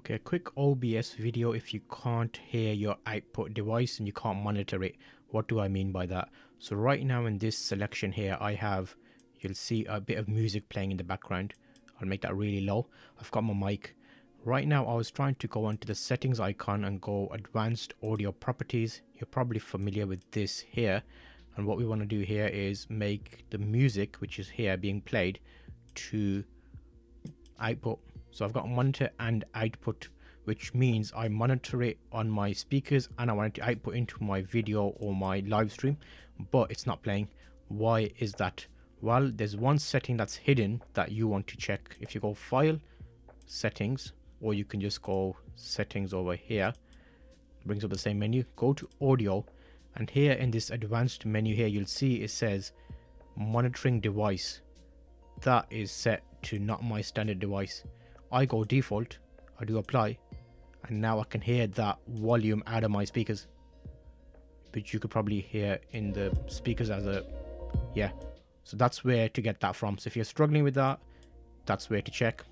Okay, a quick OBS video if you can't hear your output device and you can't monitor it. What do I mean by that? So right now in this selection here, I have, you'll see a bit of music playing in the background. I'll make that really low. I've got my mic. Right now I was trying to go onto the settings icon and go advanced audio properties. You're probably familiar with this here. And what we want to do here is make the music, which is here being played, to output so I've got monitor and output, which means I monitor it on my speakers and I want it to output into my video or my live stream, but it's not playing. Why is that? Well, there's one setting that's hidden that you want to check. If you go file, settings, or you can just go settings over here, brings up the same menu, go to audio, and here in this advanced menu here, you'll see it says monitoring device. That is set to not my standard device. I go default, I do apply, and now I can hear that volume out of my speakers. Which you could probably hear in the speakers as a, yeah. So that's where to get that from. So if you're struggling with that, that's where to check.